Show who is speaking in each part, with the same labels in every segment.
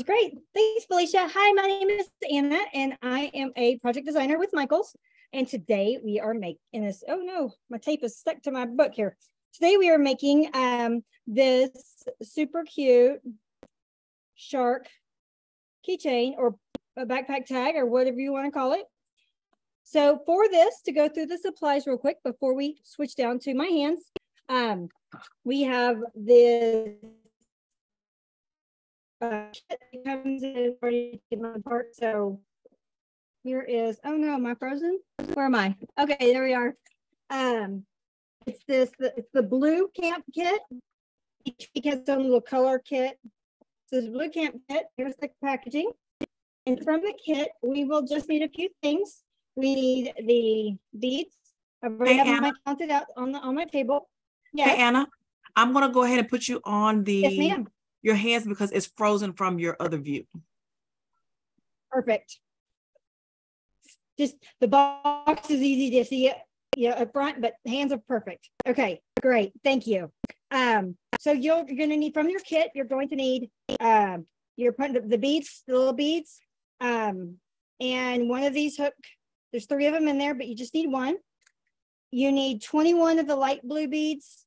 Speaker 1: great. Thanks, Felicia. Hi, my name is Anna, and I am a project designer with Michaels. And today we are making this. Oh no, my tape is stuck to my book here. Today we are making um, this super cute shark keychain or a backpack tag or whatever you want to call it. So for this, to go through the supplies real quick before we switch down to my hands, um, we have the uh, comes in already apart. So here is, oh no, am I frozen? Where am I? Okay, there we are. Um, it's this, the, it's the blue camp kit. Each week has its own little color kit. So this blue camp kit, here's the packaging. And from the kit, we will just need a few things. We need the beads. I've
Speaker 2: Hey, Anna.
Speaker 1: counted out on the on my table.
Speaker 2: Hey,
Speaker 1: Yes,
Speaker 2: Anna, I'm gonna go ahead and put you on the
Speaker 1: yes.
Speaker 2: Your hands because it's frozen from your other view.
Speaker 1: Perfect. Just the box is easy to see it, yeah, up front, but hands are perfect. Okay, great. Thank you. Um, so you're, you're gonna need from your kit, you're going to need um you're putting the beads, the little beads, um, and one of these hook. There's three of them in there, but you just need one. You need 21 of the light blue beads.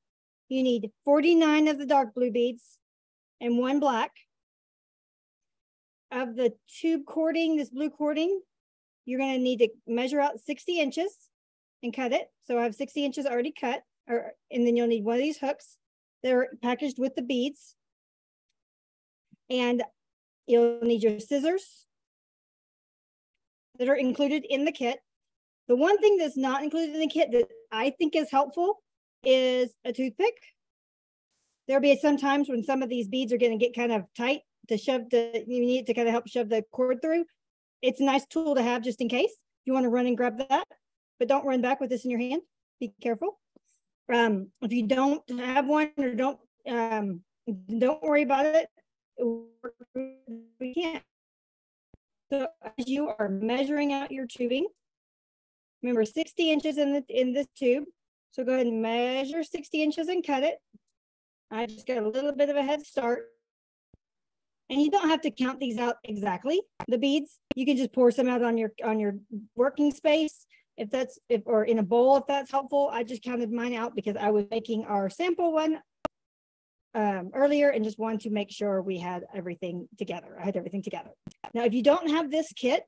Speaker 1: You need 49 of the dark blue beads and one black of the tube cording, this blue cording, you're gonna need to measure out 60 inches and cut it. So I have 60 inches already cut, or and then you'll need one of these hooks. They're packaged with the beads. And you'll need your scissors that are included in the kit. The one thing that's not included in the kit that I think is helpful is a toothpick. There'll be some times when some of these beads are gonna get kind of tight to shove the, you need to kind of help shove the cord through. It's a nice tool to have just in case. You want to run and grab that, but don't run back with this in your hand. Be careful. Um, if you don't have one or don't, um, don't worry about it. We can't. So as you are measuring out your tubing, remember 60 inches in the in this tube. So go ahead and measure 60 inches and cut it. I just got a little bit of a head start. And you don't have to count these out exactly, the beads. You can just pour some out on your on your working space if that's if or in a bowl if that's helpful. I just counted mine out because I was making our sample one um, earlier and just wanted to make sure we had everything together. I had everything together. Now, if you don't have this kit,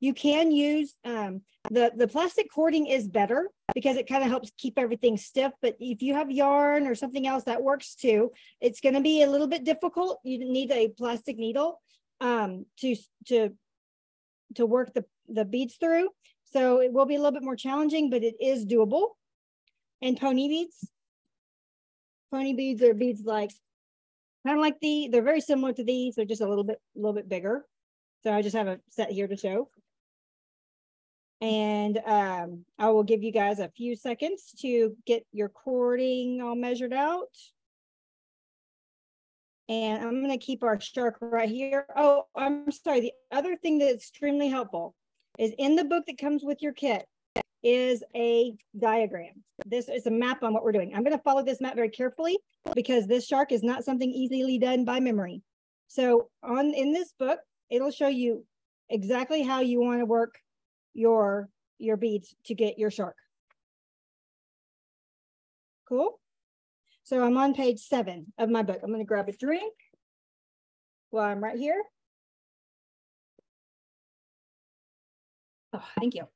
Speaker 1: you can use um, the the plastic cording is better because it kind of helps keep everything stiff. But if you have yarn or something else that works too, it's going to be a little bit difficult. You need a plastic needle um, to to to work the the beads through. So it will be a little bit more challenging, but it is doable. And pony beads. Pony beads are beads like kind of like the they're very similar to these. They're just a little bit a little bit bigger. So I just have a set here to show. And um, I will give you guys a few seconds to get your cording all measured out. And I'm going to keep our shark right here. Oh, I'm sorry. The other thing that's extremely helpful is in the book that comes with your kit is a diagram. This is a map on what we're doing. I'm going to follow this map very carefully because this shark is not something easily done by memory. So on in this book, it'll show you exactly how you want to work your your beads to get your shark. Cool. So I'm on page seven of my book. I'm going to grab a drink while I'm right here. Oh, thank you.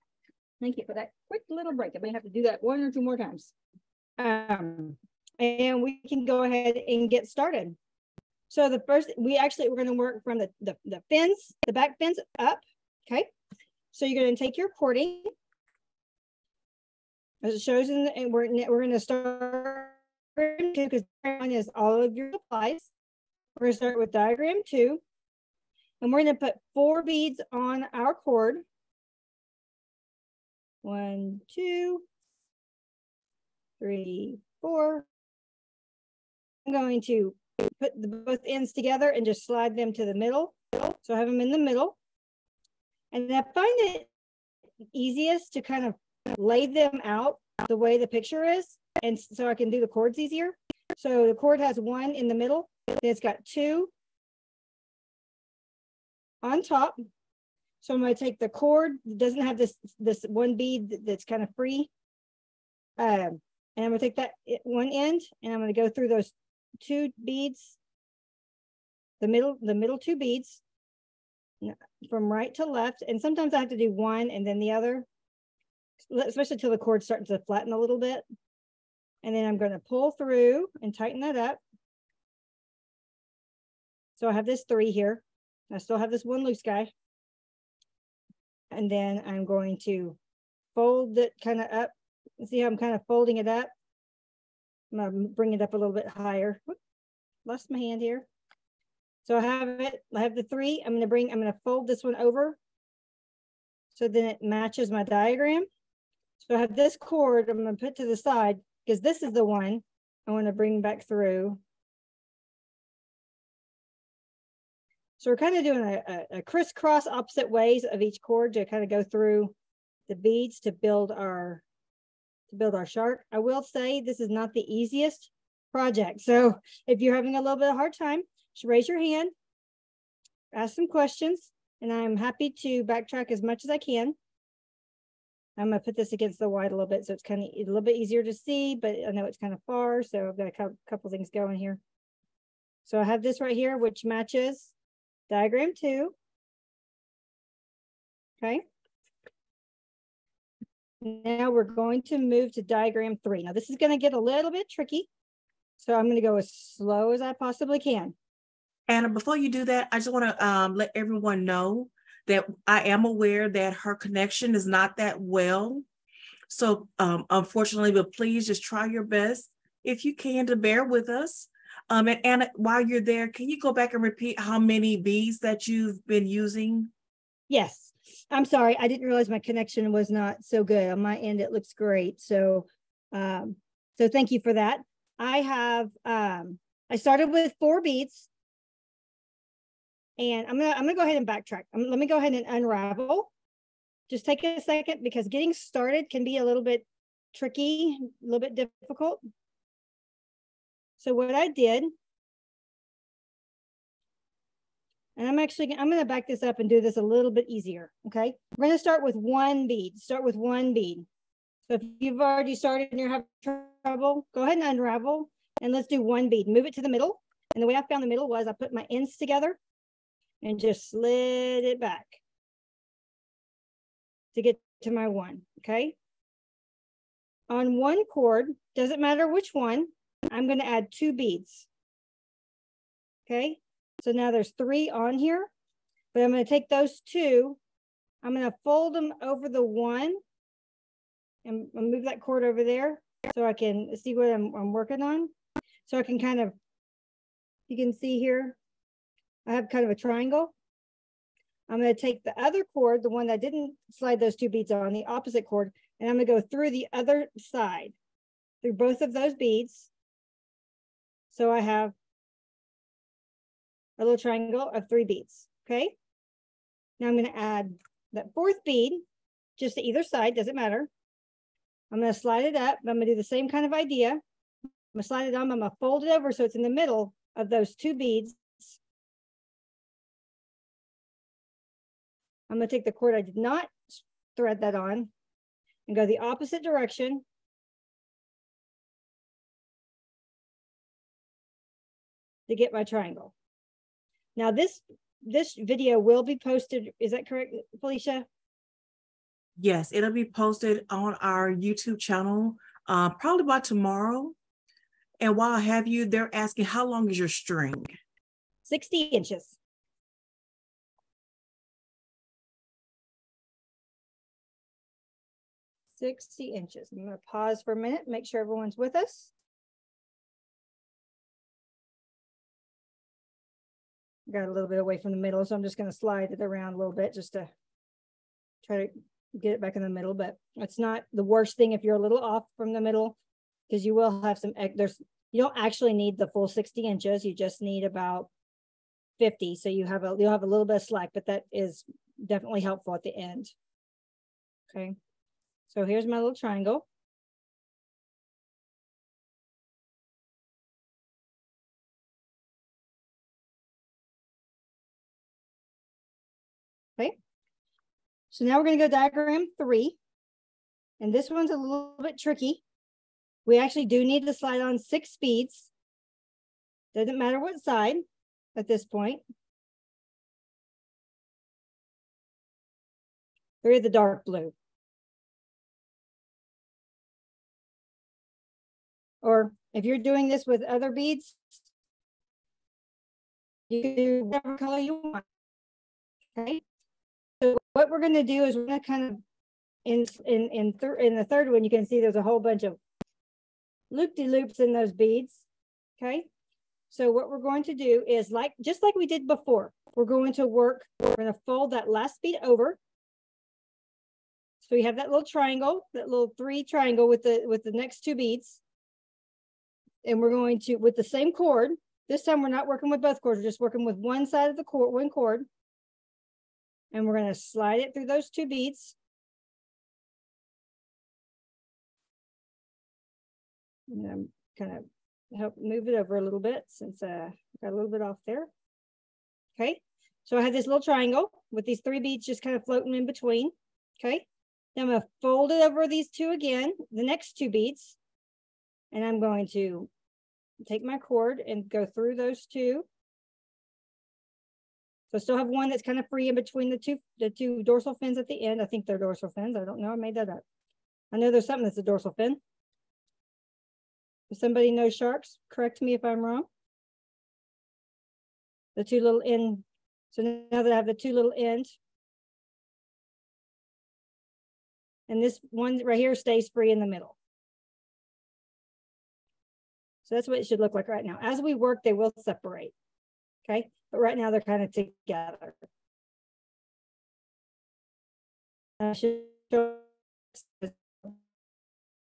Speaker 1: Thank you for that quick little break. I may have to do that one or two more times. Um, and we can go ahead and get started. So the first, we actually, we're going to work from the, the, the fins, the back fins up. Okay. So you're going to take your cording. As it shows in the, and we're, we're going to start because one is all of your supplies. We're going to start with diagram two. And we're going to put four beads on our cord. One, two, three, four. I'm going to put the both ends together and just slide them to the middle. So I have them in the middle. And I find it easiest to kind of lay them out the way the picture is. And so I can do the chords easier. So the chord has one in the middle. Then it's got two on top. So I'm gonna take the cord, that doesn't have this, this one bead that's kind of free. Um, and I'm gonna take that one end and I'm gonna go through those two beads. The middle, the middle two beads. From right to left, and sometimes I have to do one and then the other. Especially till the cord starts to flatten a little bit. And then I'm gonna pull through and tighten that up. So I have this three here. I still have this one loose guy. And then I'm going to fold it kind of up. See how I'm kind of folding it up? I'm gonna bring it up a little bit higher. Whoop, lost my hand here. So I have it, I have the three. I'm gonna bring, I'm gonna fold this one over. So then it matches my diagram. So I have this cord I'm gonna put to the side because this is the one I wanna bring back through. So we're kind of doing a, a, a, crisscross opposite ways of each cord to kind of go through the beads to build our to build our shark. I will say this is not the easiest project. So if you're having a little bit of hard time, just raise your hand, ask some questions, and I'm happy to backtrack as much as I can. I'm gonna put this against the white a little bit so it's kind of a little bit easier to see, but I know it's kind of far, so I've got a couple things going here. So I have this right here, which matches diagram two. Okay. Now we're going to move to diagram three. Now this is going to get a little bit tricky. So I'm going to go as slow as I possibly can.
Speaker 2: Anna, before you do that, I just want to um, let everyone know that I am aware that her connection is not that well. So um, unfortunately, but please just try your best if you can to bear with us. Um, and Anna, while you're there, can you go back and repeat how many bees that you've been using?
Speaker 1: Yes. I'm sorry, I didn't realize my connection was not so good. On my end, it looks great. So, um, so thank you for that. I have, um, I started with four beads. And I'm gonna, I'm gonna go ahead and backtrack. I'm, let me go ahead and unravel. Just take a second because getting started can be a little bit tricky, a little bit difficult. So what I did And I'm actually, I'm gonna back this up and do this a little bit easier, okay? We're gonna start with one bead, start with one bead. So if you've already started and you're having trouble, go ahead and unravel and let's do one bead. Move it to the middle. And the way I found the middle was I put my ends together and just slid it back to get to my one, okay? On one cord, doesn't matter which one, I'm gonna add two beads, okay? So now there's three on here, but I'm going to take those two. I'm going to fold them over the one and move that cord over there so I can see what I'm, I'm working on. So I can kind of, you can see here, I have kind of a triangle. I'm going to take the other cord, the one that didn't slide those two beads on, the opposite cord, and I'm going to go through the other side, through both of those beads. So I have a little triangle of three beads, okay? Now I'm gonna add that fourth bead just to either side, doesn't matter. I'm gonna slide it up, I'm gonna do the same kind of idea. I'm gonna slide it on, I'm gonna fold it over so it's in the middle of those two beads. I'm gonna take the cord I did not thread that on and go the opposite direction to get my triangle. Now this this video will be posted. Is that correct, Felicia?
Speaker 2: Yes, it'll be posted on our YouTube channel uh, probably by tomorrow. And while I have you, they're asking how long is your string?
Speaker 1: 60 inches. Sixty inches. I'm to pause for a minute, make sure everyone's with us. got a little bit away from the middle, so I'm just going to slide it around a little bit just to try to get it back in the middle. But it's not the worst thing if you're a little off from the middle because you will have some, there's, you don't actually need the full 60 inches. You just need about 50. So you have a, you'll have a little bit of slack, but that is definitely helpful at the end. Okay. So here's my little triangle. Okay. So now we're going to go diagram three. And this one's a little bit tricky. We actually do need to slide on six speeds. Doesn't matter what side at this point. Three of the dark blue. Or if you're doing this with other beads, you can do whatever color you want. Okay. So what we're going to do is we're going to kind of in in in, in the third one, you can see there's a whole bunch of loop-de-loops in those beads. Okay. So what we're going to do is like just like we did before, we're going to work, we're going to fold that last bead over. So we have that little triangle, that little three triangle with the with the next two beads. And we're going to, with the same cord, this time we're not working with both cords, we're just working with one side of the cord, one cord. And we're going to slide it through those two beads. And I'm kind of help move it over a little bit since uh, I got a little bit off there. Okay, so I have this little triangle with these three beads just kind of floating in between. Okay, then I'm to fold it over these two again, the next two beads, and I'm going to take my cord and go through those two. So I still have one that's kind of free in between the two, the two dorsal fins at the end. I think they're dorsal fins. I don't know. I made that up. I know there's something that's a dorsal fin. If somebody knows sharks, correct me if I'm wrong. The two little end. So now that I have the two little ends. And this one right here stays free in the middle. So that's what it should look like right now. As we work, they will separate. Okay, but right now they're kind of together.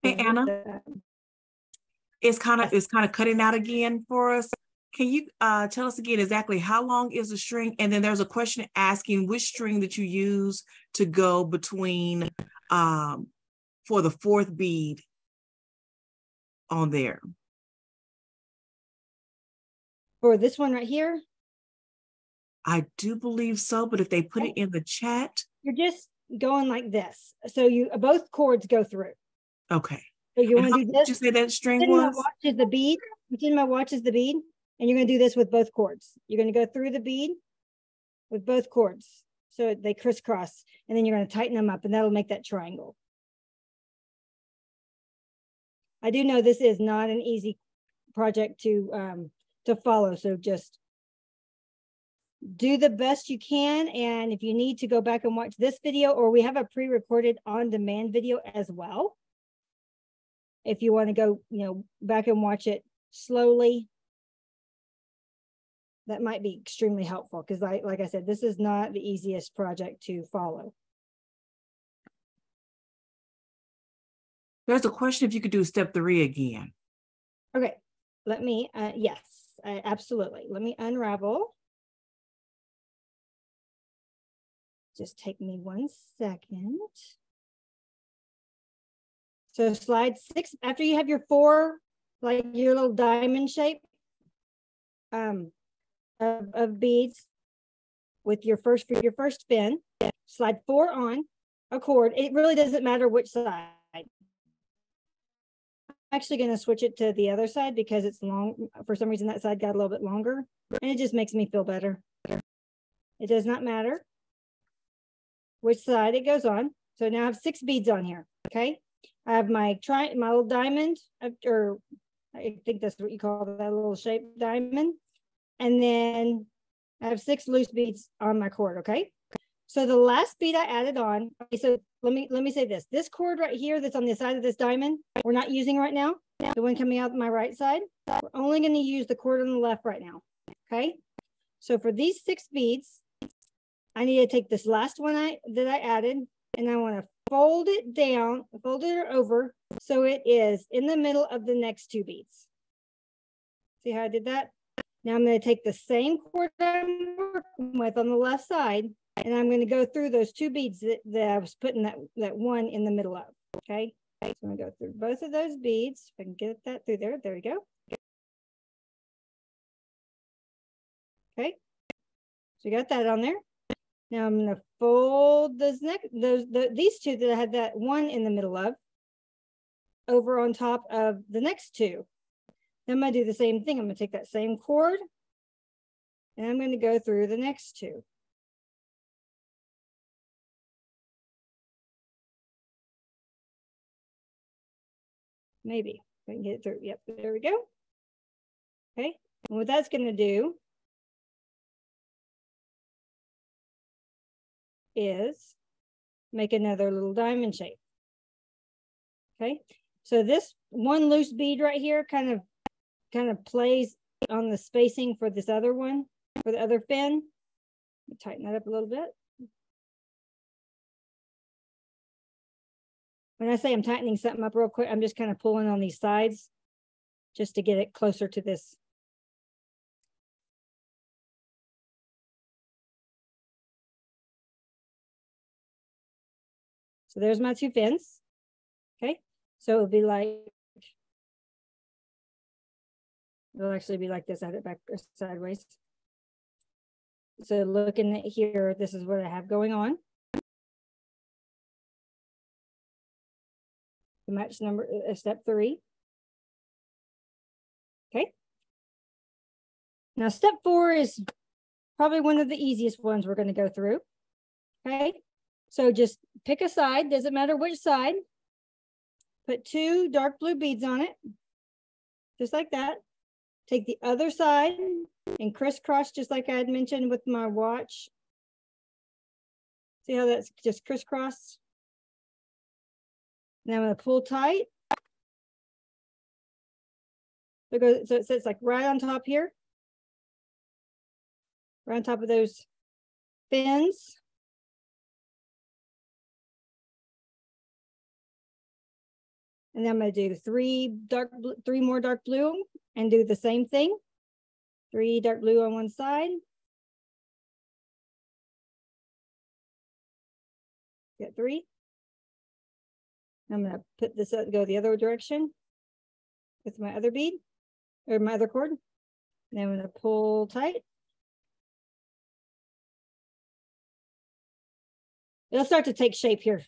Speaker 2: Hey Anna, it's kind of it's kind of cutting out again for us. Can you uh, tell us again exactly how long is the string? And then there's a question asking which string that you use to go between um, for the fourth bead on there
Speaker 1: for this one right here?
Speaker 2: I do believe so, but if they put it in the chat.
Speaker 1: You're just going like this. So you both cords go through.
Speaker 2: Okay.
Speaker 1: So you want to do this?
Speaker 2: Did you say that string was?
Speaker 1: Watch is the bead. my watch is the bead. And you're going to do this with both cords. You're going to go through the bead with both cords. So they crisscross. And then you're going to tighten them up and that'll make that triangle. I do know this is not an easy project to um, to follow. So just do the best you can. And if you need to go back and watch this video, or we have a pre-recorded on-demand video as well. If you want to go, you know, back and watch it slowly, that might be extremely helpful because I, like I said, this is not the easiest project to follow.
Speaker 2: There's a question if you could do step three again.
Speaker 1: Okay, let me, uh, yes absolutely. Let me unravel. Just take me one second. So slide six, after you have your four, like your little diamond shape um, of, of beads with your first, for your first fin, slide four on a cord. It really doesn't matter which side actually going to switch it to the other side because it's long. For some reason, that side got a little bit longer and it just makes me feel better. It does not matter which side it goes on. So now I have six beads on here. Okay. I have my tri my little diamond uh, or I think that's what you call that little shaped diamond. And then I have six loose beads on my cord. Okay. So the last bead I added on, okay, so let me let me say this. This cord right here that's on the side of this diamond, we're not using right now. The one coming out my right side, we're only going to use the cord on the left right now. Okay. So for these six beads, I need to take this last one I that I added and I want to fold it down, fold it over so it is in the middle of the next two beads. See how I did that? Now I'm going to take the same cord I'm working with on the left side and I'm going to go through those two beads that, that I was putting that, that one in the middle of. Okay. So I'm going to go through both of those beads. If I can get that through there. There we go. Okay. So you got that on there. Now I'm gonna fold those next those the, these two that I had that one in the middle of over on top of the next two. Then I'm gonna do the same thing. I'm gonna take that same cord and I'm gonna go through the next two. Maybe I can get it through. Yep, there we go. Okay, and what that's gonna do is make another little diamond shape. Okay, so this one loose bead right here kind of kind of plays on the spacing for this other one, for the other fin. Tighten that up a little bit. When I say I'm tightening something up real quick, I'm just kind of pulling on these sides just to get it closer to this So there's my two fins. Okay, so it'll be like, it'll actually be like this, have it back sideways. So looking at here, this is what I have going on. The match number, uh, step three. Okay. Now step four is probably one of the easiest ones we're going to go through. Okay. So just pick a side, doesn't matter which side. Put two dark blue beads on it, just like that. Take the other side and crisscross, just like I had mentioned with my watch. See how that's just crisscross? Now I'm going to pull tight. So it sits like right on top here. Right on top of those fins. And then I'm going to do three dark, three more dark blue and do the same thing. Three dark blue on one side. Get three. I'm to put this up, go the other direction with my other bead or my other cord. And I'm to pull tight. It'll start to take shape here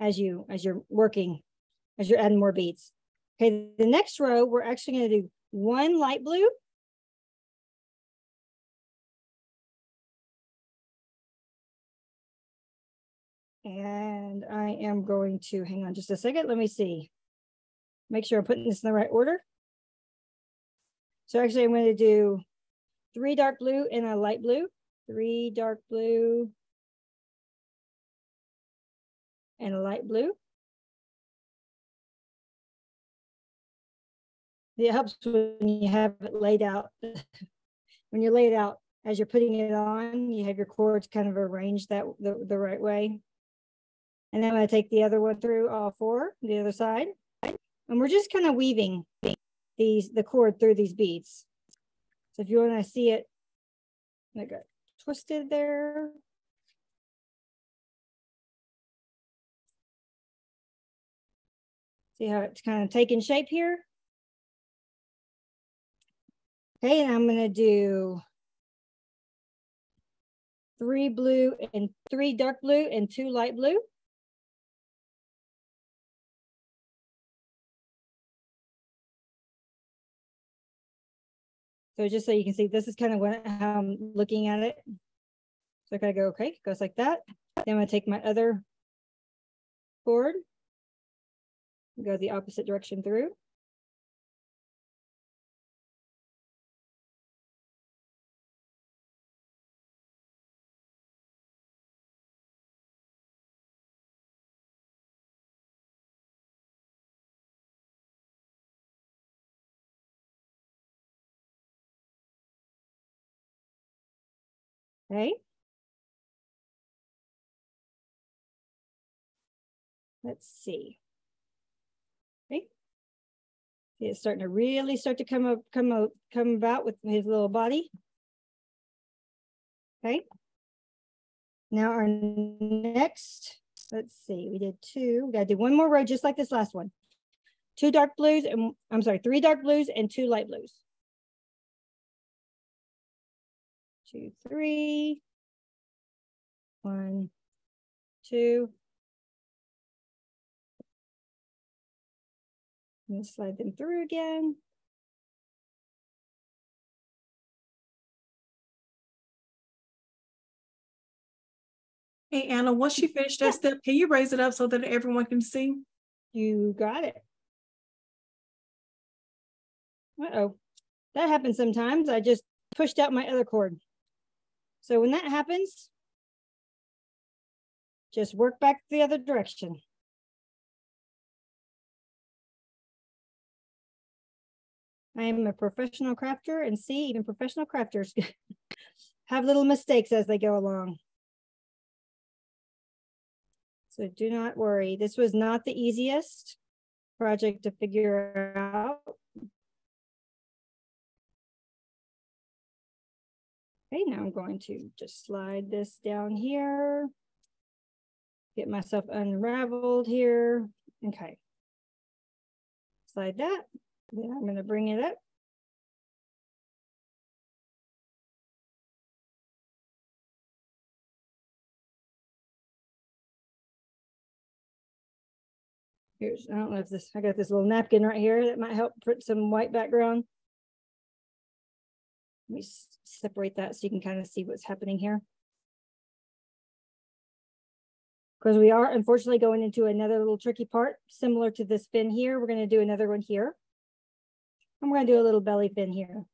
Speaker 1: as you as you're working as you're adding more beads. Okay, the next row, we're actually going to do one light blue. And I am going to, hang on just a second, let me see. Make sure I'm putting this in the right order. So actually I'm going to do three dark blue and a light blue, three dark blue and a light blue. it helps when you have it laid out. when you lay it out as you're putting it on, you have your cords kind of arranged that the, the right way. And then I'm going to take the other one through all four, the other side. And we're just kind of weaving these the cord through these beads. So if you want to see it, I got twisted there. See how it's kind of taking shape here? Okay, and I'm gonna do three blue and three dark blue and two light blue. So just so you can see, this is kind of what, how I'm looking at it. So I gotta go, okay, goes like that. Then I'm gonna take my other cord, go the opposite direction through. Okay. Let's see. Okay. It's starting to really start to come up, come out, come about with his little body. Okay. Now our next, let's see, we did two. We gotta do one more row just like this last one. Two dark blues and I'm sorry, three dark blues and two light blues. Two, three. two. And slide them through again.
Speaker 2: Hey, Anna, once you finish that step, can you raise it up so that everyone can see?
Speaker 1: You got it. Uh-oh, that happens sometimes. I just pushed out my other cord. So when that happens, just work back the other direction. I am a professional crafter and see even professional crafters have little mistakes as they go along. So do not worry. This was not the easiest project to figure out. Okay, now I'm going to just slide this down here. Get myself unraveled here. Okay. Slide that. Then I'm going to bring it up. Here's, I don't know if this, I got this little napkin right here that might help put some white background. Let me separate that so you can kind of see what's happening here. Because we are unfortunately going into another little tricky part similar to this fin here. We're going to do another one here. And we're going to do a little belly fin here.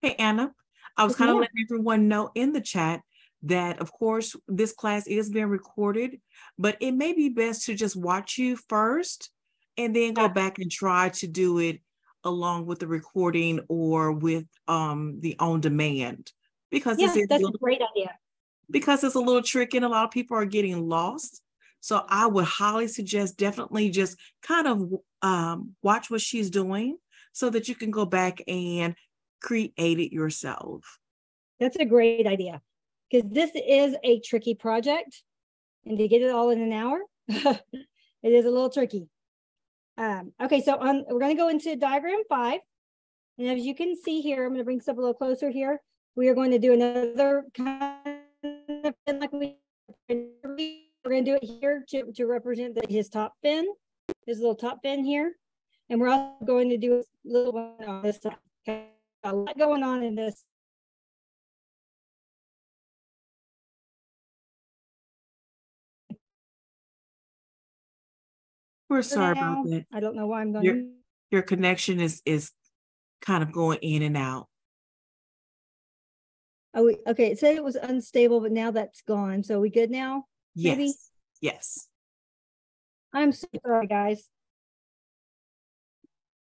Speaker 2: Hey, Anna, I was kind of letting everyone know in the chat that of course this class is being recorded, but it may be best to just watch you first and then go back and try to do it along with the recording or with um the on demand because
Speaker 1: yeah, that's a, great idea.
Speaker 2: because it's a little tricky and a lot of people are getting lost. So i would highly suggest definitely just kind of um, watch what she's doing so that you can go back and create it yourself.
Speaker 1: That's a great idea because this is a tricky project and to get it all in an hour, it is a little tricky. Um, okay, so on, we're going to go into diagram five. And as you can see here, I'm going to bring stuff a little closer here. We are going to do another kind of like we, we're going to do it here to, to represent the, his top fin, his little top fin here. And we're also going to do a little one on this side. Okay, a lot going on in this
Speaker 2: We're sorry about that.
Speaker 1: I don't know why I'm going.
Speaker 2: Your, your connection is is kind of going in and out.
Speaker 1: Oh, okay. It said it was unstable, but now that's gone. So we good now?
Speaker 2: Yes. Maybe? Yes.
Speaker 1: I'm so sorry, guys.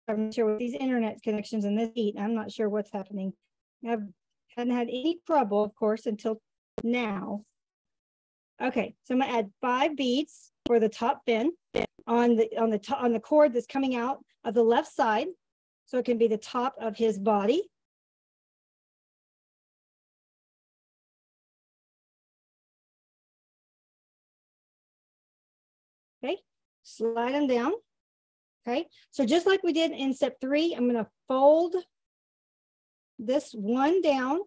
Speaker 1: I'm sure with these internet connections and this heat, I'm not sure what's happening. I hadn't had any trouble, of course, until now. Okay, so I'm gonna add five beads for the top fin on the on the top on the cord that's coming out of the left side. So it can be the top of his body. Okay, slide them down. Okay, so just like we did in step three, I'm to fold this one down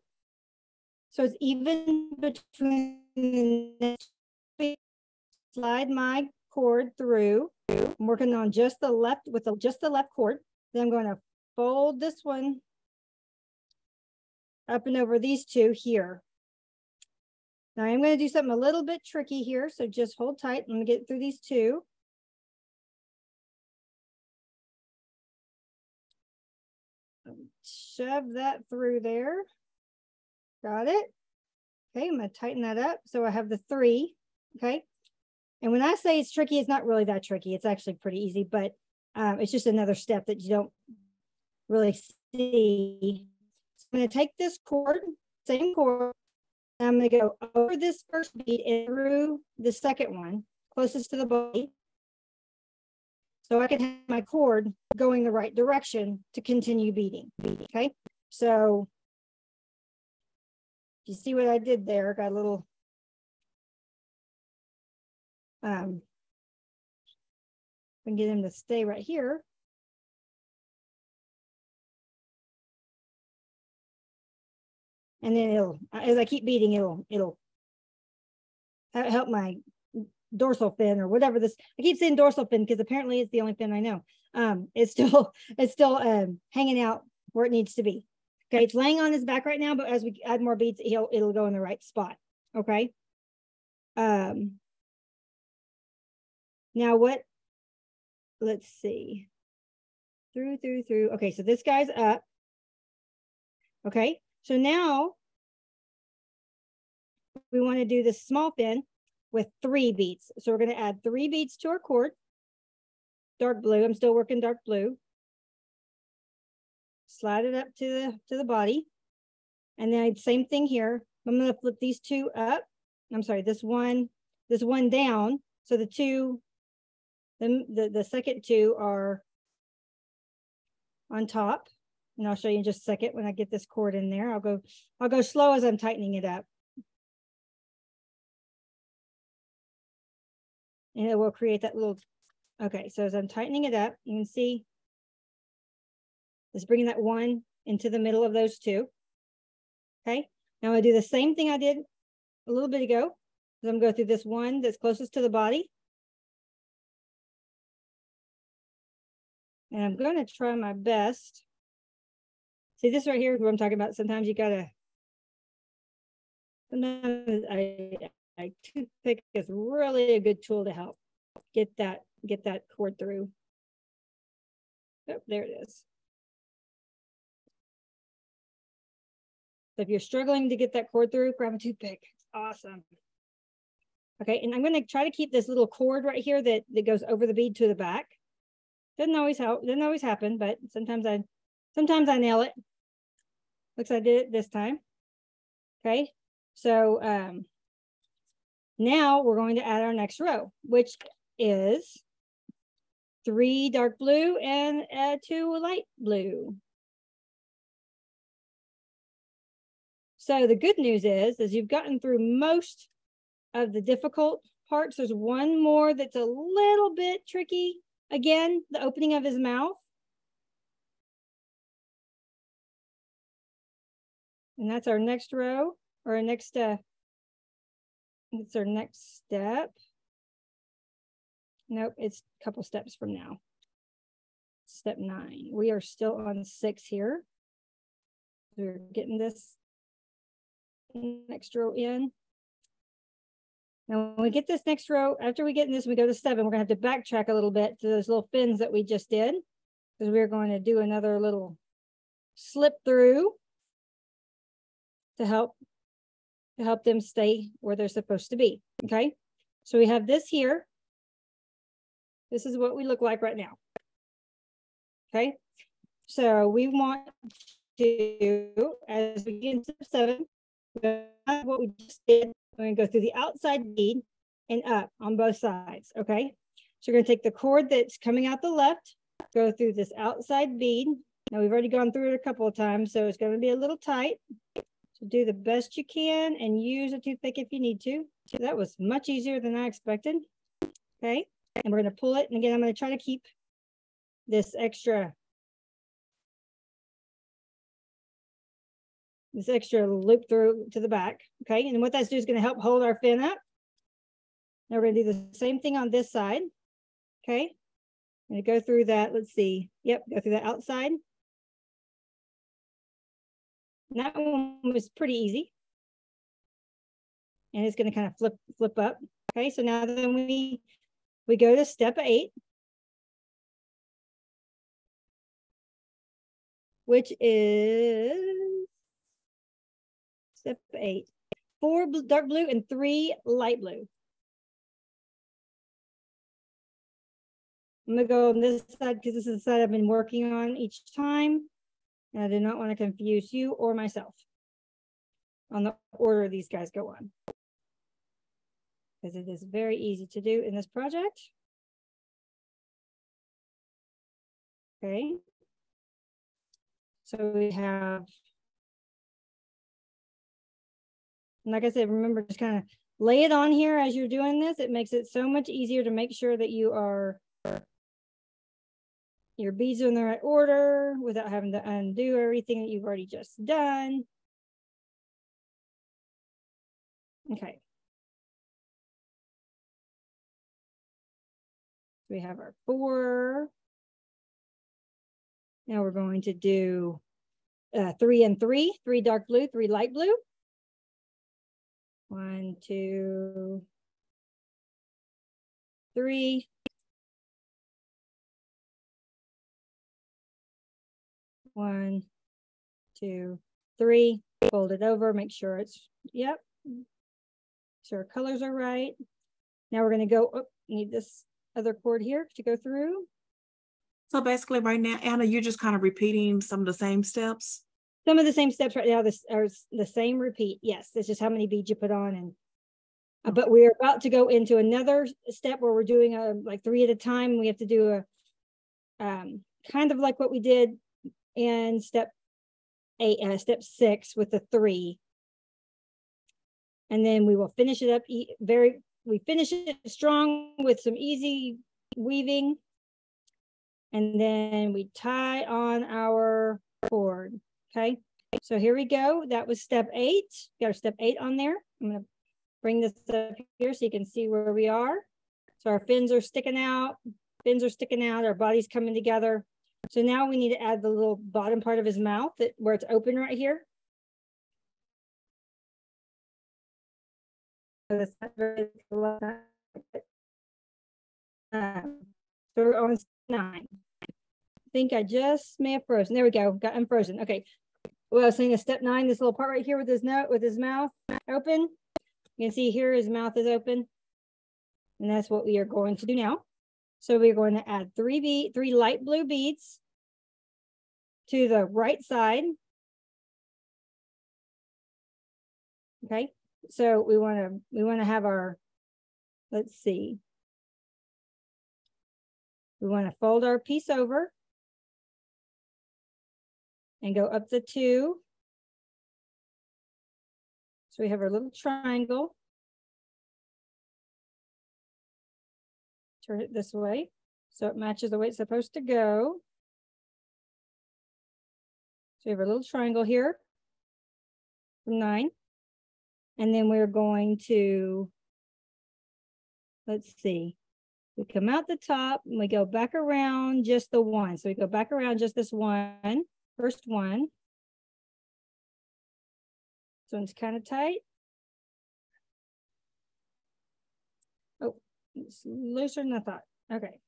Speaker 1: so it's even between the slide my cord through. I'm working on just the left with the, just the left cord. Then I'm going to fold this one up and over these two here. Now I'm going to do something a little bit tricky here, so just hold tight. Let me get through these two. Shove that through there. Got it. Okay, I'm to tighten that up. So I have the three. Okay. And when I say it's tricky, it's not really that tricky. It's actually pretty easy, but um, it's just another step that you don't really see. So I'm to take this cord, same cord, I'm to go over this first bead and through the second one, closest to the body. So I can have my cord going the right direction to continue beating. Okay. So you see what I did there? Got a little um, and get him to stay right here. And then it'll, as I keep beating, it'll, it'll help my dorsal fin or whatever this, I keep saying dorsal fin because apparently it's the only fin I know. Um, it's still, it's still um, hanging out where it needs to be. Okay, it's laying on his back right now, but as we add more beads, he'll it'll go in the right spot. Okay. Um. Now what? Let's see. Through, through, through. Okay, so this guy's up. Okay, so now we want to do the small fin with three beads. So we're going to add three beads to our cord. Dark blue. I'm still working dark blue slide it up to the to the body. And then same thing here. I'm to flip these two up. I'm sorry, this one, this one down. So the two, the, the, the second two are on top. And I'll show you in just a second when I get this cord in there. I'll go, I'll go slow as I'm tightening it up. And it will create that little, okay, so as I'm tightening it up, you can see is bringing that one into the middle of those two. Okay, now I do the same thing I did a little bit ago. So I'm going to go through this one that's closest to the body. And I'm going to try my best. See this right here is what I'm talking about. Sometimes you gotta, sometimes I, I toothpick is really a good tool to help get that, get that cord through. Oh, there it is. So if you're struggling to get that cord through, grab a toothpick. Awesome. Okay, and I'm going to try to keep this little cord right here that, that goes over the bead to the back. Doesn't always help, doesn't always happen, but sometimes I sometimes I nail it. Looks like I did it this time. Okay, so um, now we're going to add our next row, which is three dark blue and uh, two light blue. So the good news is, is you've gotten through most of the difficult parts. There's one more that's a little bit tricky. Again, the opening of his mouth. And that's our next row or our next, uh, it's our next step. Nope, it's a couple steps from now. Step nine. We are still on six here. We're getting this next row in. Now, when we get this next row, after we get in this, we go to seven, we're gonna have to backtrack a little bit to those little fins that we just did, because we're going to do another little slip through to help to help them stay where they're supposed to be. Okay, so we have this here. This is what we look like right now. Okay, so we want to, as we get into seven, what we just did. We're going to go through the outside bead and up on both sides. Okay. So you're going to take the cord that's coming out the left, go through this outside bead. Now we've already gone through it a couple of times, so it's going to be a little tight. So do the best you can and use a toothpick if you need to. So that was much easier than I expected. Okay. And we're going to pull it. And again, I'm going to try to keep this extra this extra loop through to the back. Okay, and what that's doing is going to help hold our fin up. Now we're going to do the same thing on this side. Okay, I'm to go through that. Let's see. Yep, go through that outside. And that one was pretty easy. And it's going to kind of flip flip up. Okay, so now then we we go to step eight. Which is step eight. Four dark blue and three light blue. I'm gonna go on this side because this is the side I've been working on each time. And I do not want to confuse you or myself on the order these guys go on. Because it is very easy to do in this project. Okay. So we have And like I said, remember just kind of lay it on here as you're doing this. It makes it so much easier to make sure that you are your beads are in the right order without having to undo everything that you've already just done. Okay. we have our four. Now we're going to do uh, three and three, three dark blue, three light blue. One, two, three. One, two, three. Fold it over, make sure it's, yep. Sure colors are right. Now we're going to go, oh, need this other cord here to go through.
Speaker 2: So basically right now, Anna, you're just kind of repeating some of the same steps?
Speaker 1: Some of the same steps right now this are the same repeat. Yes, it's just how many beads you put on. And uh, but we're about to go into another step where we're doing a like three at a time. We have to do a um, kind of like what we did in step eight, uh, step six with the three. And then we will finish it up very, we finish it strong with some easy weaving. And then we tie on our cord. Okay, so here we go. That was step eight. Got our step eight on there. I'm to bring this up here so you can see where we are. So our fins are sticking out, fins are sticking out, our body's coming together. So now we need to add the little bottom part of his mouth that where it's open right here. Um, so we're on nine. Think I just may have frozen. There we go. Got unfrozen. Okay well, I was saying a step nine, this little part right here with his note, with his mouth open. You can see here his mouth is open. And that's what we are going to do now. So we're going to add three bead, three light blue beads to the right side. Okay, so we want to we want to have our, let's see. We want to fold our piece over and go up the two. So we have our little triangle. Turn it this way so it matches the way it's supposed to go. So we have a little triangle here nine. And then we're going to, let's see, we come out the top and we go back around just the one. So we go back around just this one. First one. This one's kind of tight. Oh, it's looser than I thought. Okay.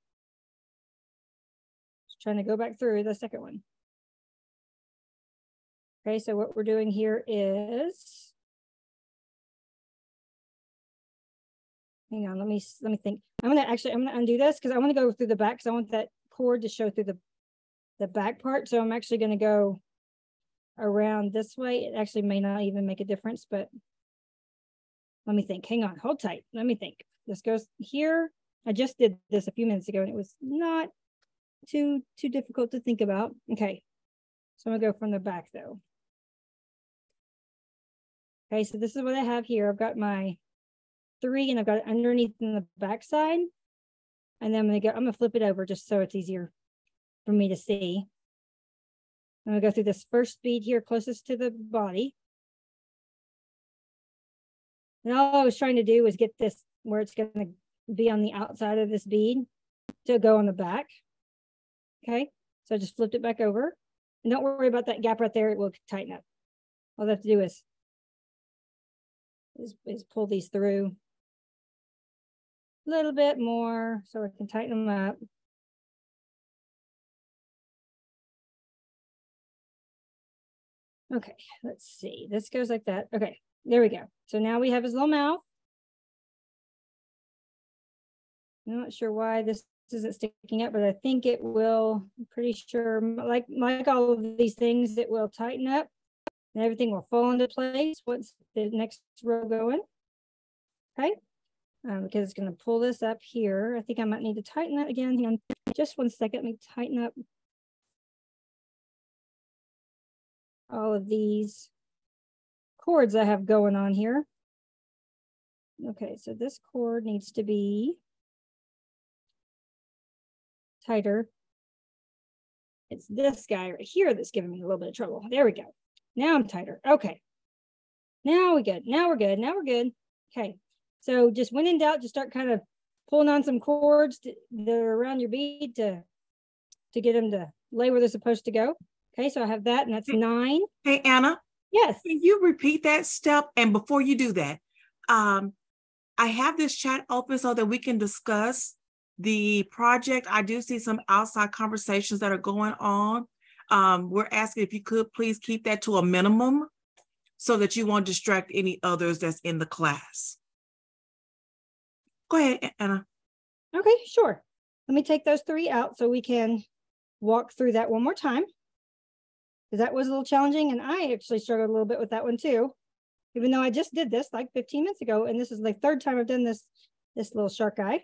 Speaker 1: Just trying to go back through the second one. Okay, so what we're doing here is, hang on, let me let me think. I'm gonna actually I'm gonna undo this because I want to go through the back because I want that cord to show through the the back part. So I'm actually going to go around this way. It actually may not even make a difference, but let me think. Hang on, hold tight. Let me think. This goes here. I just did this a few minutes ago and it was not too too difficult to think about. Okay. So I'm gonna go from the back though. Okay, so this is what I have here. I've got my three and I've got it underneath in the back side. And then I'm gonna go, I'm gonna flip it over just so it's easier for me to see. I'm gonna go through this first bead here closest to the body. And all I was trying to do was get this where it's gonna be on the outside of this bead to go on the back. Okay, so I just flipped it back over. And don't worry about that gap right there, it will tighten up. All I have to do is, is, is pull these through a little bit more so I can tighten them up. Okay, let's see. This goes like that. Okay, there we go. So now we have his little mouth. I'm not sure why this isn't sticking up, but I think it will. I'm pretty sure, like like all of these things, it will tighten up and everything will fall into place once the next row going. Okay, um, because it's going to pull this up here. I think I might need to tighten that again. Hang on just one second. Let me tighten up all of these cords I have going on here. Okay, so this cord needs to be tighter. It's this guy right here that's giving me a little bit of trouble. There we go. Now I'm tighter. Okay. Now we good. Now we're good. Now we're good. Okay. So just when in doubt, just start kind of pulling on some cords to, that are around your bead to, to get them to lay where they're supposed to go. Okay, so I have that and that's nine.
Speaker 2: Hey, Anna,
Speaker 1: Yes.
Speaker 2: can you repeat that step? And before you do that, um, I have this chat open so that we can discuss the project. I do see some outside conversations that are going on. Um, we're asking if you could please keep that to a minimum so that you won't distract any others that's in the class. Go ahead, Anna.
Speaker 1: Okay, sure. Let me take those three out so we can walk through that one more time. Because that was a little challenging and I actually struggled a little bit with that one too. Even though I just did this like 15 minutes ago and this is the third time I've done this, this little shark eye.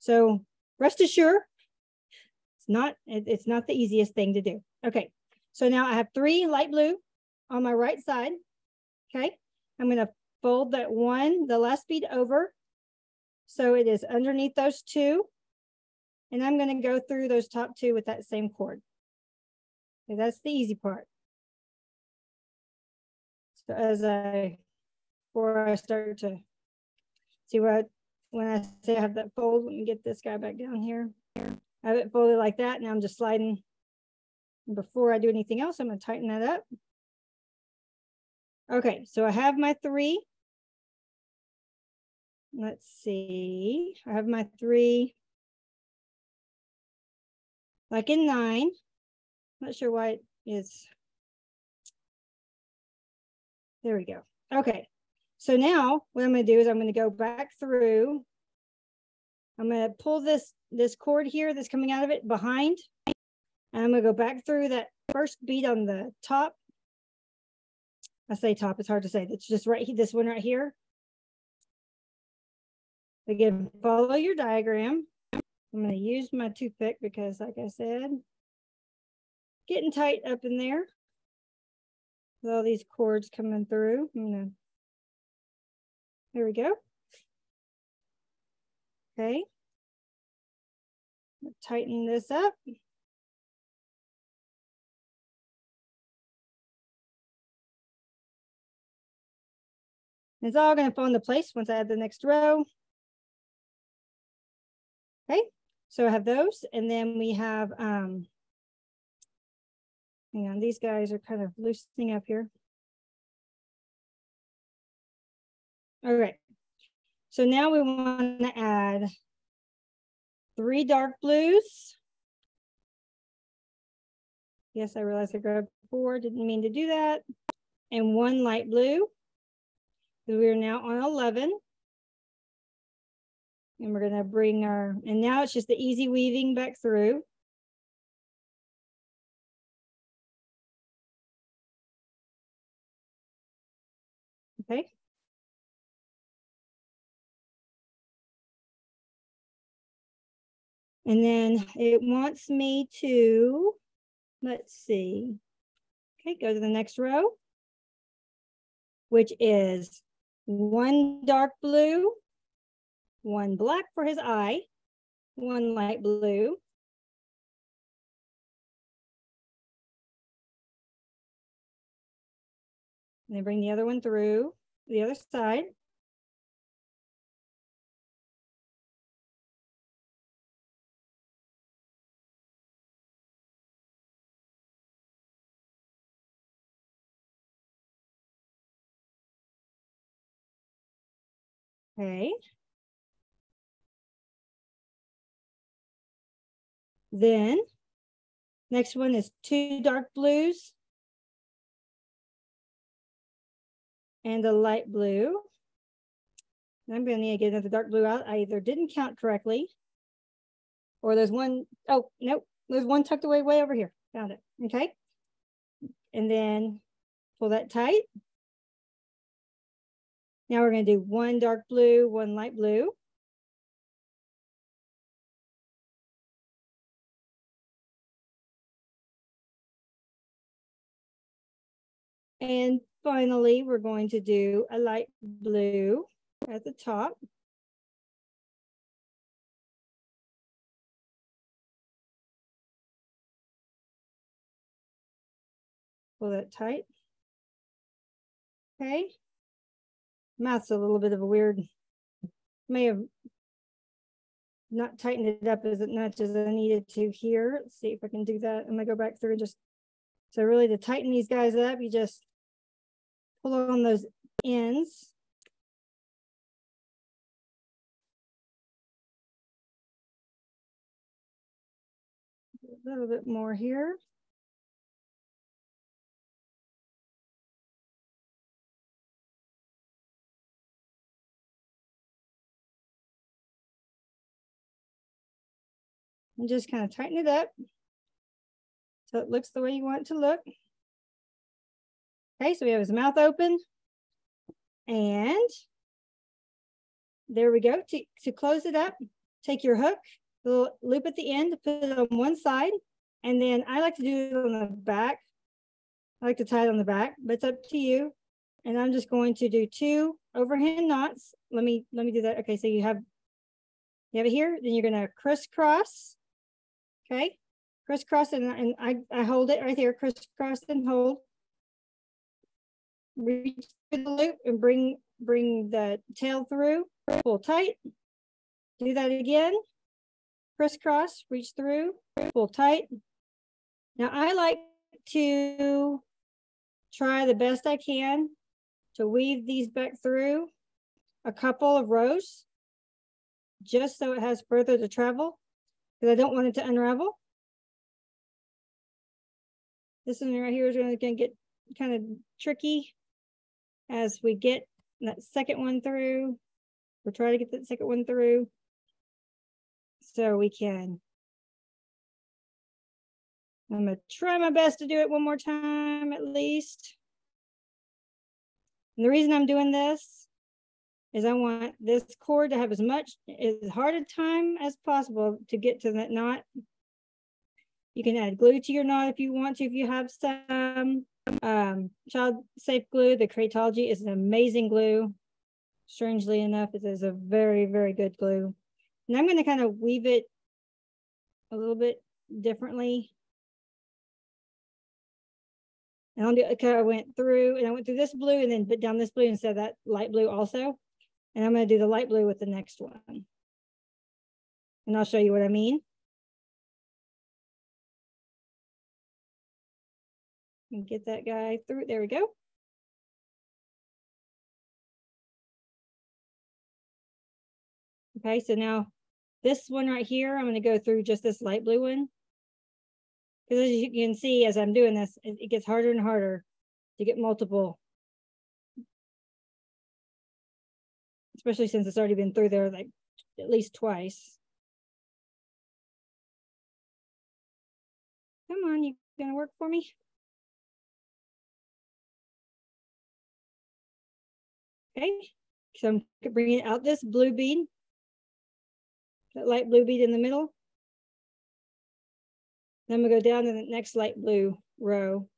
Speaker 1: So rest assured, it's not, it- it's not the easiest thing to do. Okay, so now I have three light blue on my right side. Okay, I'm gonna fold that one, the last bead over. So it is underneath those two. And I'm gonna go through those top two with that same cord. That's the easy part. So as I, before I start to see what, when I say I have that fold, let me get this guy back down here. I have it folded like that. Now I'm just sliding. Before I do anything else, I'm gonna tighten that up. Okay, so I have my three. Let's see, I have my three. Like in nine, not sure why it is. There we go. Okay, so now what I'm gonna do is I'm gonna go back through. I'm gonna pull this, this cord here that's coming out of it behind. And I'm gonna go back through that first bead on the top. I say top, it's hard to say. It's just right, he- this one right here. Again, follow your diagram. I'm gonna use my toothpick because like I said, getting tight up in there. With all these cords coming through, gonna. There we go. Okay. Tighten this up. It's all gonna fall into place once I add the next row. Okay, so I have those, and then we have, um, hang on, these guys are kind of loosening up here. All right, so now we want to add three dark blues. Yes, I realized I grabbed four, didn't mean to do that. And one light blue. We are now on eleven. And we're gonna bring our, and now it's just the easy weaving back through. Okay. And then it wants me to, let's see. Okay, go to the next row. Which is one dark blue, one black for his eye, one light blue. And then bring the other one through the other side. Okay. Then, next one is two dark blues. And a light blue. I'm gonna need to get another dark blue out. I either didn't count correctly. Or there's one, oh, nope, there's one tucked away way over here. Found it, okay? And then pull that tight. Now we're gonna do one dark blue, one light blue. And finally, we're going to do a light blue at the top. Pull that tight. Okay. Mouth's a little bit of a weird, may have not tightened it up as much as I needed to here. Let's see if I can do that. I'm gonna go back through and just, so really to tighten these guys up, you just pull on those ends. A little bit more here. and just kind of tighten it up so it looks the way you want it to look. Okay, so we have his mouth open and there we go. To, to close it up, take your hook, the loop at the end, put it on one side, and then I like to do it on the back. I like to tie it on the back, but it's up to you. And I'm just going to do two overhand knots. Let me let me do that. Okay, so you have you have it here, then you're gonna crisscross Okay, crisscross and, and I, I hold it right here, crisscross and hold. Reach through the loop and bring bring the tail through, pull tight. Do that again. Crisscross, reach through, pull tight. Now I like to try the best I can to weave these back through a couple of rows just so it has further to travel because I don't want it to unravel. This one right here is going to get kind of tricky as we get that second one through. We're trying to get that second one through so we can. I'm going to try my best to do it one more time at least. And the reason I'm doing this is I want this cord to have as much, as hard a time as possible to get to that knot. You can add glue to your knot if you want to, if you have some. Um, child safe glue, the Creatology is an amazing glue. Strangely enough, it is a very, very good glue. And I'm going to kind of weave it a little bit differently. And I'll do, okay, I went through and I went through this blue and then put down this blue instead of that light blue also. And I'm going to do the light blue with the next one. And I'll show you what I mean. And get that guy through. There we go. Okay, so now this one right here, I'm going to go through just this light blue one. Because as you can see, as I'm doing this, it, gets harder and harder to get multiple especially since it's already been through there like at least twice. Come on, you gonna work for me? Okay, so I'm bringing out this blue bead, that light blue bead in the middle. Then I'm go down to the next light blue row.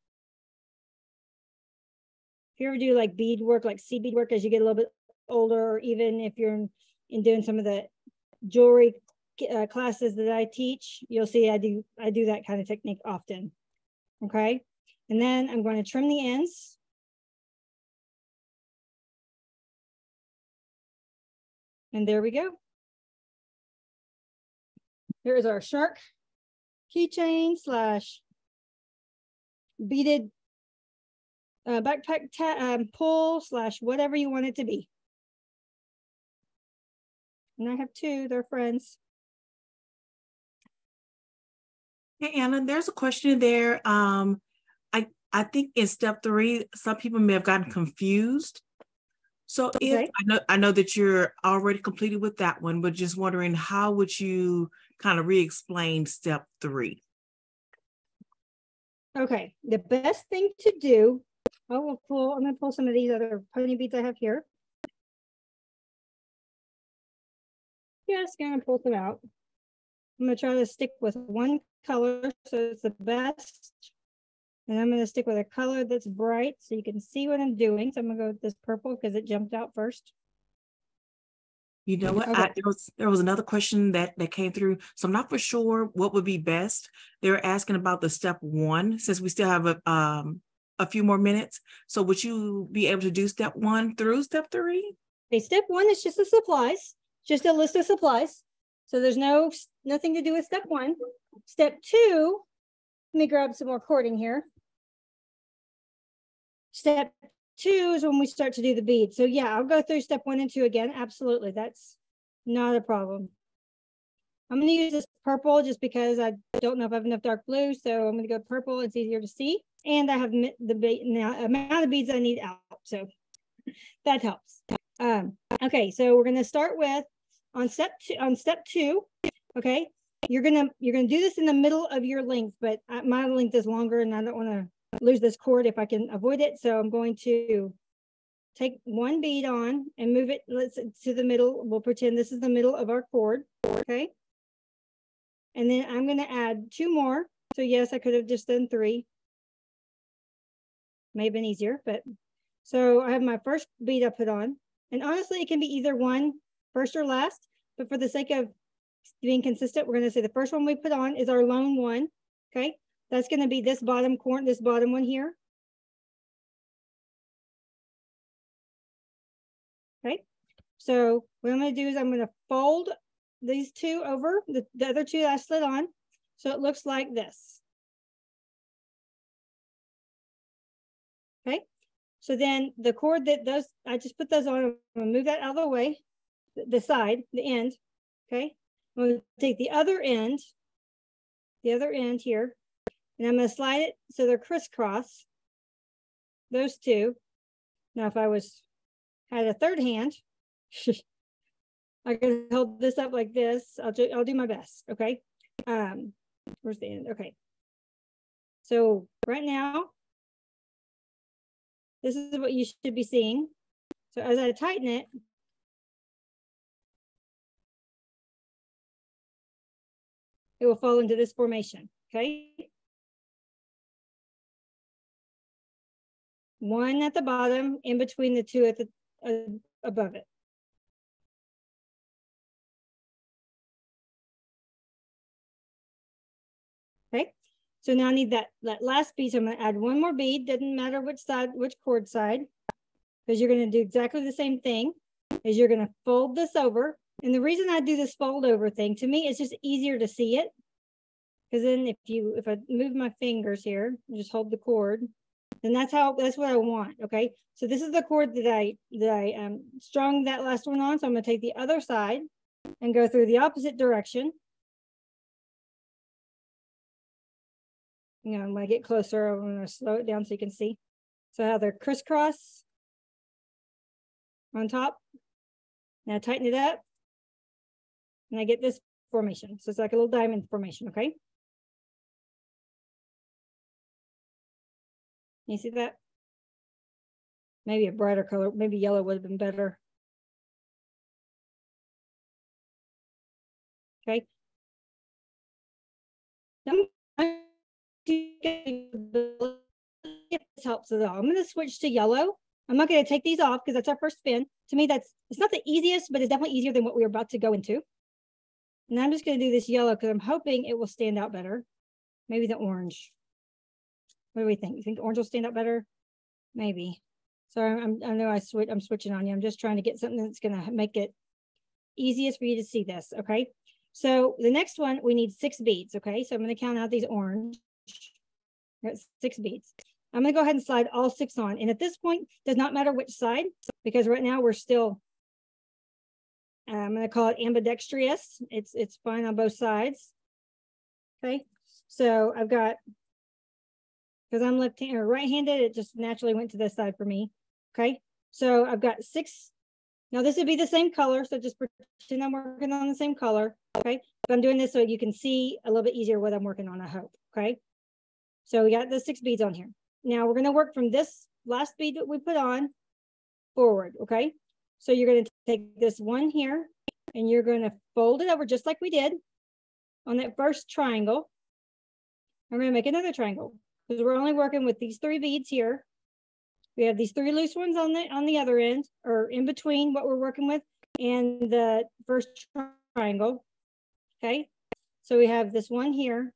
Speaker 1: If you ever do like bead work, like seed bead work, as you get a little bit older, or even if you're in, in doing some of the jewelry uh, classes that I teach, you'll see I do I do that kind of technique often. Okay, and then I'm going to trim the ends. And there we go. Here is our shark keychain slash beaded uh, backpack um, pull slash whatever you want it to be. And I have two, they're friends.
Speaker 2: Hey Anna, there's a question there. Um, I I think in step three, some people may have gotten confused. So okay. if I know I know that you're already completed with that one, but just wondering how would you kind of re-explain step three?
Speaker 1: Okay, the best thing to do, I will pull, I'm gonna pull some of these other pony beads I have here. just gonna pull them out. I'm gonna try to stick with one color so it's the best. And I'm gonna stick with a color that's bright so you can see what I'm doing. So I'm gonna go with this purple because it jumped out first.
Speaker 2: You know what? Okay. I, there was there was another question that that came through. So I'm not for sure what would be best. They were asking about the step one since we still have a um a few more minutes. So would you be able to do step one through step three?
Speaker 1: Okay, step one is just the supplies just a list of supplies. So there's no, nothing to do with step one. Step two, let me grab some more cording here. Step two is when we start to do the bead. So yeah, I'll go through step one and two again. Absolutely, that's not a problem. I'm gonna use this purple just because I don't know if I have enough dark blue. So I'm gonna go purple, it's easier to see. And I have the now, amount of beads I need out. So that helps. Um, okay, so we're gonna start with on step two, on step two, okay, you're gonna you're gonna do this in the middle of your length, but my length is longer and I don't want to lose this cord if I can avoid it. So I'm going to take one bead on and move it let's to the middle. We'll pretend this is the middle of our cord. Okay. And then I'm going to add two more. So yes, I could have just done three. May have been easier, but so I have my first bead I put on. And honestly, it can be either one, first or last, but for the sake of being consistent, we're going to say the first one we put on is our lone one. Okay. That's going to be this bottom corner, this bottom one here. Okay, so what I'm going to do is I'm going to fold these two over, the, the other two that I slid on, so it looks like this. Okay, so then the cord that those, I just put those on, I'm going to move that out of the way, the, the side, the end. Okay, I'm going to take the other end, the other end here, and I'm going to slide it so they're crisscross, those two. Now, if I was had a third hand, I could hold this up like this. I'll do, I'll do my best. Okay. Um, where's the end? Okay. So right now, this is what you should be seeing. So as I tighten it, it will fall into this formation. Okay. One at the bottom, in between the two at the uh, above it. Okay, so now I need that, that last piece. I'm gonna add one more bead, doesn't matter which side, which cord side, because you're gonna do exactly the same thing, is you're gonna fold this over. And the reason I do this fold over thing, to me, it's just easier to see it. Because then if you, if I move my fingers here, just hold the cord, then that's how that's what I want. Okay. So this is the cord that I that I um strung that last one on. So I'm gonna take the other side and go through the opposite direction. You know, when I get closer, I'm gonna slow it down so you can see. So how they're crisscross on top. Now tighten it up. And I get this formation. So it's like a little diamond formation, okay? You see that? Maybe a brighter color, maybe yellow would have been better. Okay. This helps at all. I'm going to switch to yellow. I'm not going to take these off because that's our first spin. To me, that's it's not the easiest, but it's definitely easier than what we were about to go into. And I'm just going to do this yellow because I'm hoping it will stand out better. Maybe the orange. What do we think? You think orange will stand up better? Maybe. So I'm, I know I switch, I'm switching on you. I'm just trying to get something that's going to make it easiest for you to see this. Okay. So the next one, we need six beads. Okay. So I'm going to count out these orange. six beads. I'm going to go ahead and slide all six on. And at this point, does not matter which side, because right now we're still, I'm going to call it ambidextrous. It's, it's fine on both sides. Okay. So I've got because I'm left hand or right handed, it just naturally went to this side for me. Okay. So I've got six. Now this would be the same color. So just pretend I'm working on the same color. Okay. But I'm doing this so you can see a little bit easier what I'm working on, I hope. Okay. So we got the six beads on here. Now we're going to work from this last bead that we put on forward. Okay. So you're going to take this one here and you're going to fold it over just like we did on that first triangle. I'm going to make another triangle because we're only working with these three beads here. We have these three loose ones on the on the other end or in between what we're working with and the first triangle. Okay, so we have this one here.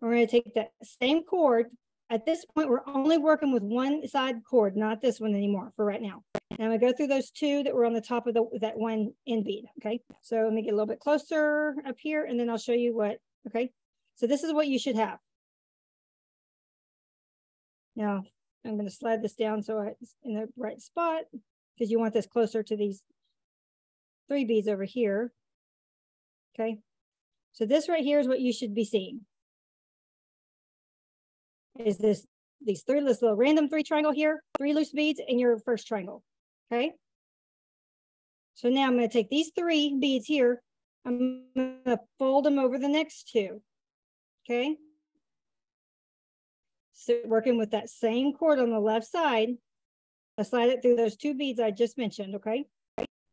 Speaker 1: We're going to take that same cord at this point, we're only working with one side cord, not this one anymore for right now. And I'm gonna go through those two that were on the top of the, that one end bead, okay? So let me get a little bit closer up here and then I'll show you what, okay? So this is what you should have. Now, I'm gonna slide this down so it's in the right spot because you want this closer to these three beads over here. Okay, so this right here is what you should be seeing. Is this these three this little random three triangle here, three loose beads in your first triangle. Okay. So now I'm going to take these three beads here. I'm going to fold them over the next two. Okay. So working with that same cord on the left side, I slide it through those two beads I just mentioned. Okay.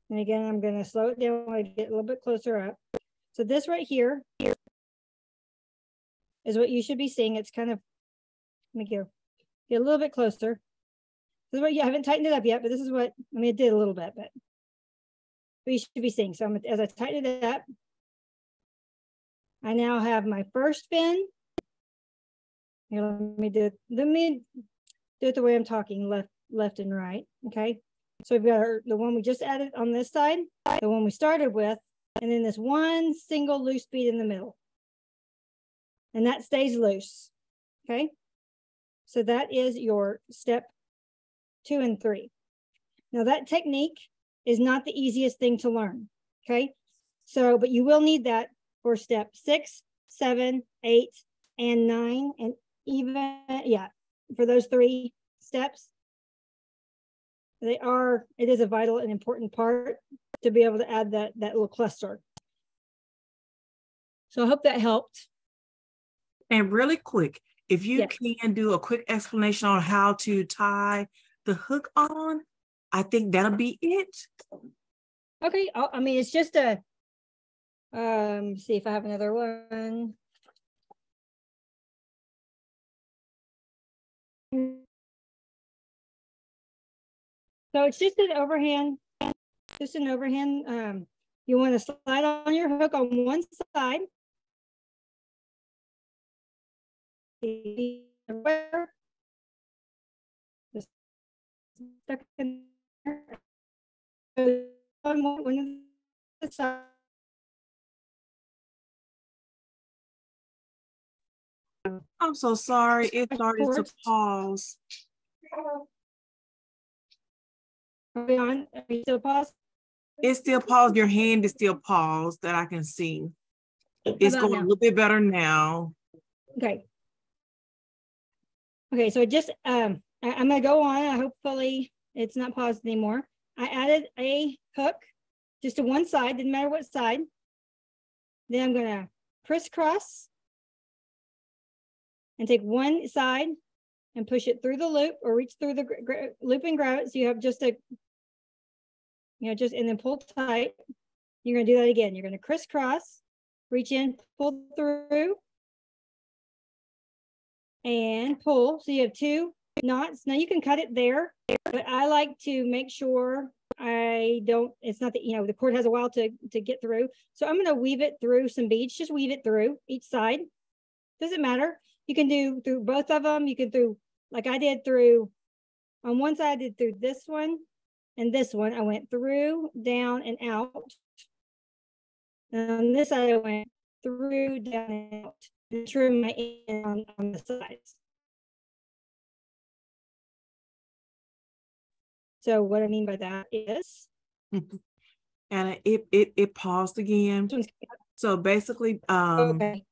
Speaker 1: And again, I'm going to slow it down when I get a little bit closer up. So this right here is what you should be seeing. It's kind of, let me get, get a little bit closer. This is what you haven't tightened it up yet, but this is what, I mean, it did a little bit, but, but you should be seeing. So I'm, as I tighten it up, I now have my first fin. Here, let me do, let me do it the way I'm talking, left, left and right, okay? So we've got our, the one we just added on this side, the one we started with, and then this one single loose bead in the middle. And that stays loose, okay? So that is your step two and three. Now that technique is not the easiest thing to learn, okay? So, but you will need that for step six, seven, eight, and nine, and even, yeah, for those three steps, they are, it is a vital and important part to be able to add that, that little cluster. So I hope that helped.
Speaker 2: And really quick, if you yes. can do a quick explanation on how to tie the hook on, I think that'll be it.
Speaker 1: Okay, I mean, it's just a, um, see if I have another one. So it's just an overhand, just an overhand. Um, you want to slide on your hook on one side. Stuck in
Speaker 2: I'm so sorry. It started to pause.
Speaker 1: Are we on? Are you still paused?
Speaker 2: It's still paused. Your hand is still paused that I can see. It's going now? a little bit better now.
Speaker 1: Okay. Okay, so just um I, am gonna go on. Hopefully it's not paused anymore. I added a hook just to one side, didn't matter what side. Then I'm gonna crisscross and take one side and push it through the loop or reach through the loop and grab it. So you have just a you know, just and then pull tight. You're going to do that again. You're going to crisscross, reach in, pull through, and pull. So you have two knots. Now you can cut it there, but I like to make sure I don't, it's not that, you know, the cord has a while to, to get through. So I'm going to weave it through some beads, just weave it through each side. Doesn't matter. You can do through both of them. You can through, like I did through, on one side I did through this one and this one, I went through, down, and out. And on this side, I went through, down, and out, and trim my end on, on the sides. So what I mean by that is,
Speaker 2: and it it it paused again. So basically, um, okay.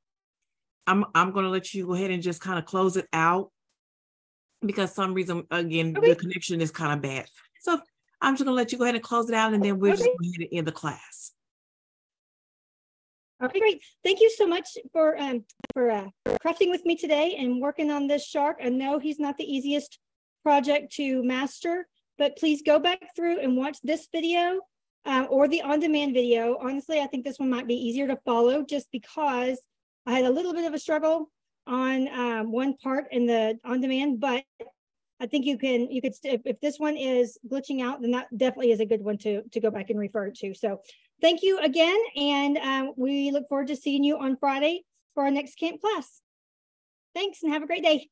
Speaker 2: I'm I'm gonna let you go ahead and just kind of close it out because some reason again okay. the connection is kind of bad. So I'm just gonna let you go ahead and close it out and then we'll okay. just go ahead and end the class.
Speaker 1: Okay, great. Thank you so much for um, for uh, crafting with me today and working on this shark. I know he's not the easiest project to master, but please go back through and watch this video um, or the on-demand video. Honestly, I think this one might be easier to follow just because I had a little bit of a struggle on um, one part in the on-demand, but I think you can, you could, if, if this one is glitching out, then that definitely is a good one to, to go back and refer to. So thank you again. And um, we look forward to seeing you on Friday for our next camp class. Thanks and have a great day.